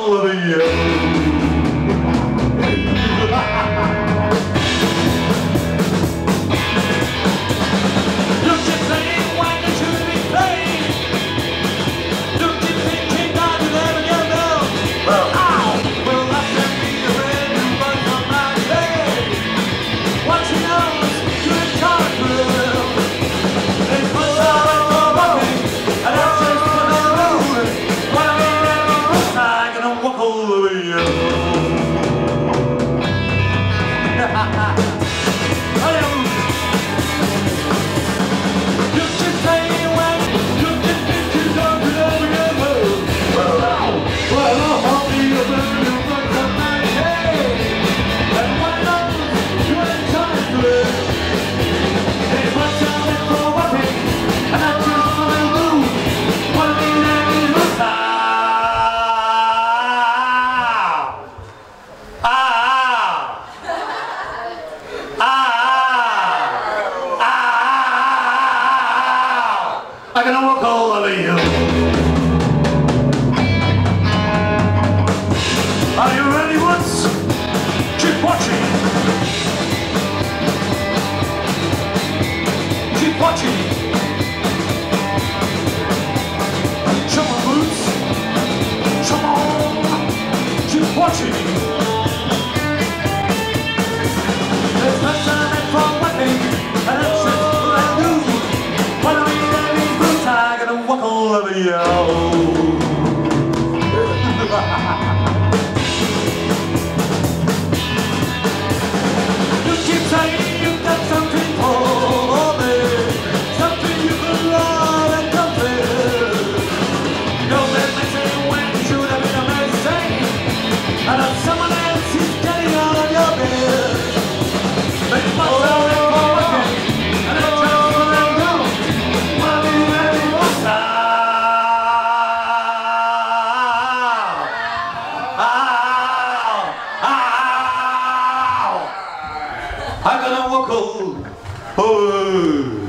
middle of you. all of you. I can walk all over you. yeah. cold. Oh.